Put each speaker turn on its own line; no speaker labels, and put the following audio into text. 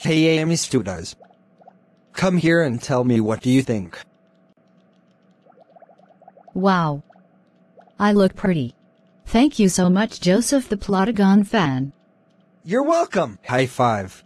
Hey Amy Studioz. Come here and tell me what do you think.
Wow. I look pretty. Thank you so much Joseph the Plotagon fan.
You're welcome. High five.